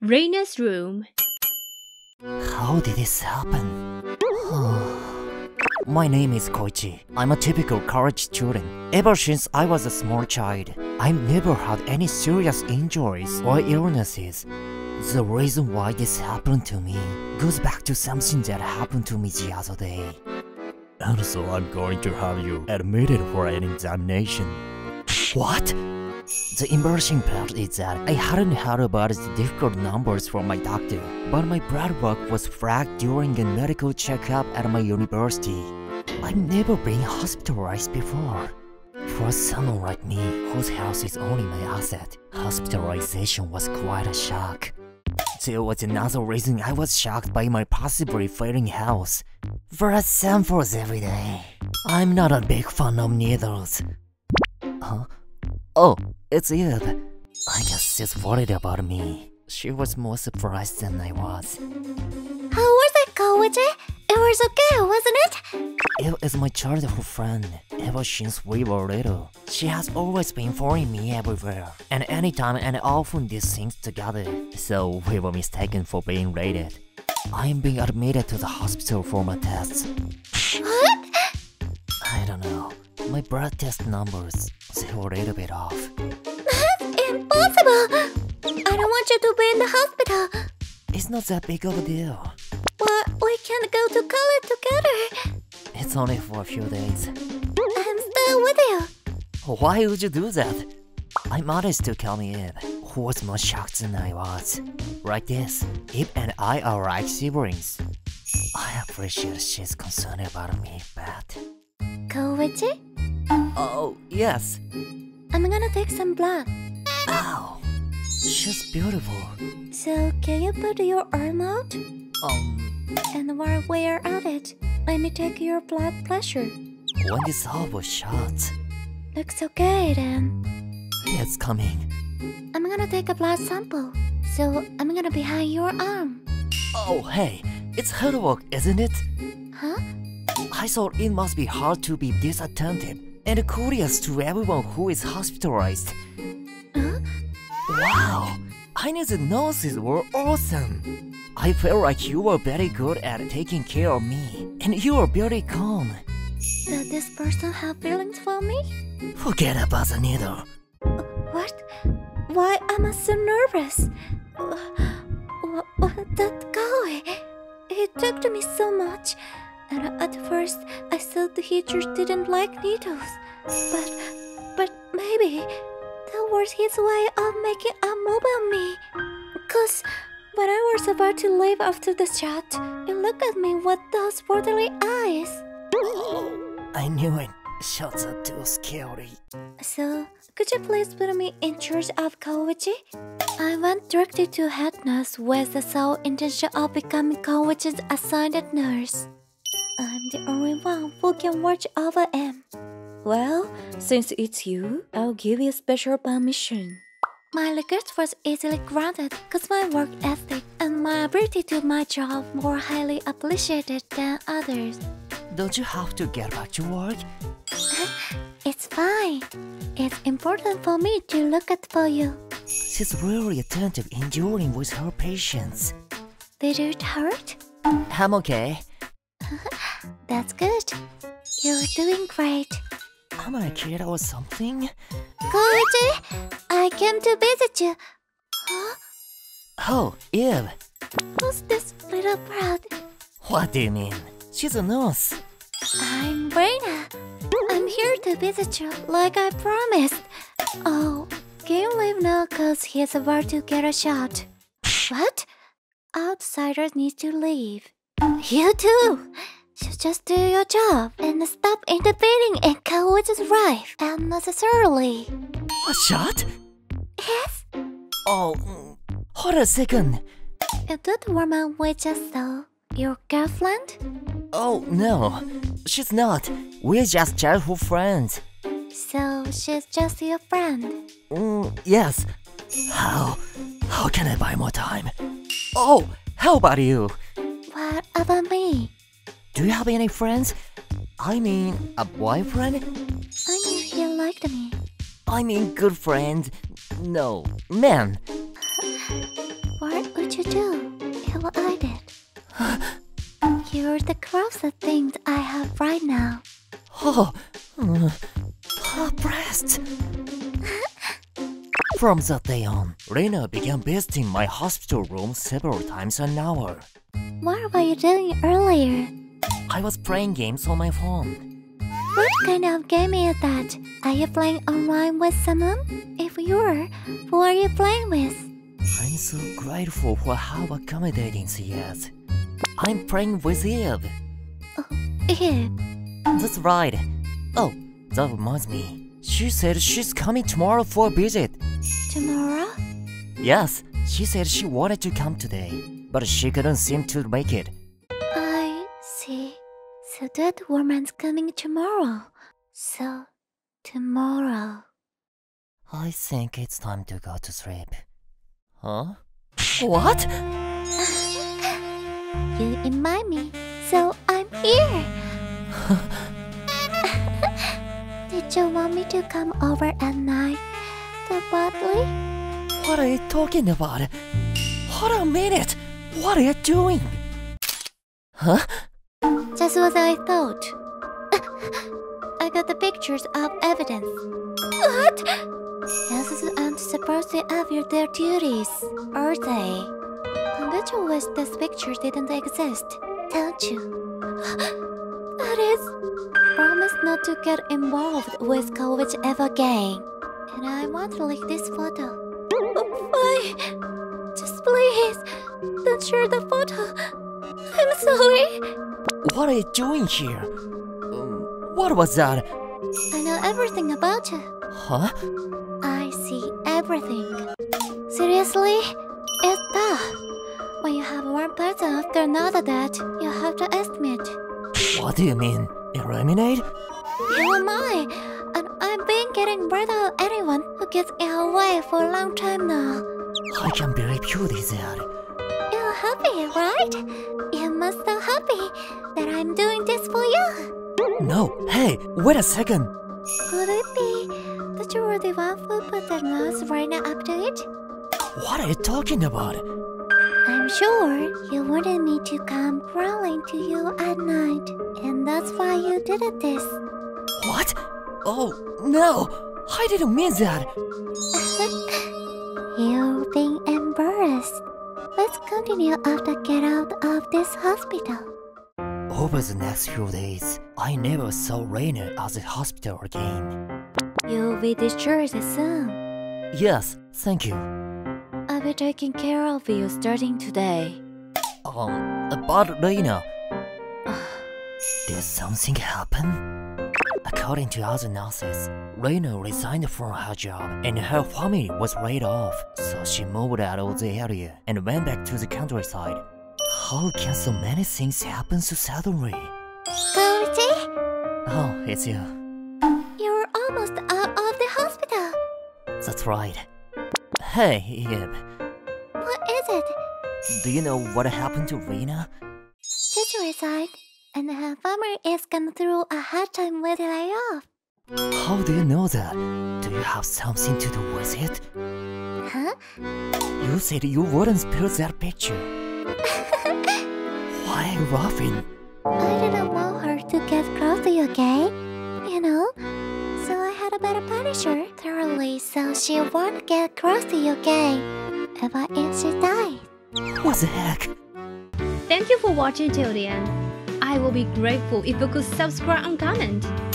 Reina's room. How did this happen? Oh. My name is Koichi. I'm a typical college student. Ever since I was a small child, I've never had any serious injuries or illnesses. The reason why this happened to me goes back to something that happened to me the other day. And so I'm going to have you admitted for an examination. What? The embarrassing part is that I hadn't heard about the difficult numbers from my doctor, but my blood work was flagged during a medical checkup at my university. I've never been hospitalized before. For someone like me, whose health is only my asset, hospitalization was quite a shock. There was another reason I was shocked by my possibly failing health. Blood samples every day. I'm not a big fan of needles. Huh? Oh, it's Eve. I guess she's worried about me. She was more surprised than I was. How was it, Koichi? It was okay, wasn't it? Eve is my childhood friend. Ever since we were little, she has always been following me everywhere, and anytime and often did things together. So we were mistaken for being related. I am being admitted to the hospital for my tests. What? I don't know. My blood test numbers, they were a little bit off. Impossible! I don't want you to be in the hospital. It's not that big of a deal. But we can't go to college together. It's only for a few days. I'm still with you. Why would you do that? I managed to call me Eve, who was more shocked than I was. Like this, Eve and I are like siblings. I appreciate she's concerned about me, but... Koichi, Oh, yes. I'm gonna take some blood. Ow. She's beautiful. So can you put your arm out? Um, And while we're at it, let me take your blood pressure. when this all was shot, Looks okay then. it's coming. I'm gonna take a blood sample. So I'm gonna behind your arm. Oh, hey, it's hard work, isn't it? Huh? I thought it must be hard to be this attentive and courteous to everyone who is hospitalized. Wow, I knew the nurses were awesome. I felt like you were very good at taking care of me, and you were very calm. Does this person have feelings for me? Forget about the needle. What? Why am I so nervous? What, what that guy? He talked to me so much, and at first I thought he just didn't like needles. But, but maybe that was his way of making a move on me. Cause when I was about to leave after the shot, he looked at me with those watery eyes. I knew it. Shots are too scary. So, could you please put me in charge of Koichi? I went directly to head nurse with the sole intention of becoming Koichi's assigned nurse. I'm the only one who can watch over him. Well, since it's you, I'll give you a special permission. My request was easily granted because my work ethic and my ability to do my job more highly appreciated than others. Don't you have to get back to work? It's fine. It's important for me to look at for you. She's really attentive in dealing with her patients. Did it hurt? I'm okay. That's good. You're doing great. Am I a kid or something? Koichi, I came to visit you. Huh? Oh, Eve. Who's this little brat? What do you mean? She's a nurse. I'm Reina. I'm here to visit you like I promised. Oh, can you leave now cause he's about to get a shot? What? Outsiders need to leave. You too! So just do your job and stop intervening in Koichi's life unnecessarily. A shot? Yes? Oh, hold a second. Is that woman we just saw your girlfriend? Oh, no. She's not. We're just childhood friends. So she's just your friend. Mm, yes. How? How can I buy more time? Oh, how about you? What about me? Do you have any friends? I mean, a boyfriend? I knew he liked me. I mean, good friends. No, man. what would you do if I did? You're the closest things I have right now. Oh, uh, oh, breasts. From that day on, Reina began visiting my hospital room several times an hour. What were you doing earlier I was playing games on my phone. What kind of game is that? Are you playing online with someone? If you are, who are you playing with? I'm so grateful for how accommodating she is. I'm playing with Eve. Oh, Eve. That's right. Oh, that reminds me. She said she's coming tomorrow for a visit. Tomorrow? Yes, she said she wanted to come today, but she couldn't seem to make it. So that woman's coming tomorrow. So, tomorrow. I think it's time to go to sleep. Huh? What? You remind me, so I'm here. Did you want me to come over at night to Bartley? What are you talking about? Hold on a minute. What are you doing? Huh? Just what I thought. I got the pictures of evidence. What? Nurses aren't supposed to have their duties, are they? I bet you wish these pictures didn't exist, don't you? that is... Promise not to get involved with college ever again. And I want to leak this photo. Oh, fine. Just please, don't share the photo. I'm sorry. What are you doing here? Um, what was that? I know everything about you. Huh? I see everything. Seriously? It's tough. When you have one person after another that you have to estimate. What do you mean? Eliminate? Who am I? And I've been getting rid of anyone who gets in our way for a long time now. I can't believe you did that. You're happy, right? You must be happy that I'm doing this for you. No, hey, wait a second. Could it be that you were the one who put the nose right now up to it? What are you talking about? I'm sure you wanted me to come crawling to you at night, and that's why you did it this. What? Oh, no! I didn't mean that! Embarrassed. Let's continue after get out of this hospital. Over the next few days, I never saw Reina at the hospital again. You'll be discharged soon. Yes, thank you. I'll be taking care of you starting today. Um, about Reina. Did something happen? According to other nurses, Reina resigned from her job and her family was laid off, so she moved out of the area and went back to the countryside. How can so many things happen so suddenly? Koji, Oh, it's you. you're almost out of the hospital. That's right. Hey, Eve, What is it? do you know what happened to Reina? She's resigned, and her family is going through a hard time with the layoff. How do you know that? Do you have something to do with it? Huh? You said you wouldn't spill that picture. Why are you laughing? I didn't want her to get close to you again, you know? So I had a better punish her thoroughly so she won't get close to you again. Ever if she dies. What the heck? Thank you for watching till the end. I will be grateful if you could subscribe and comment.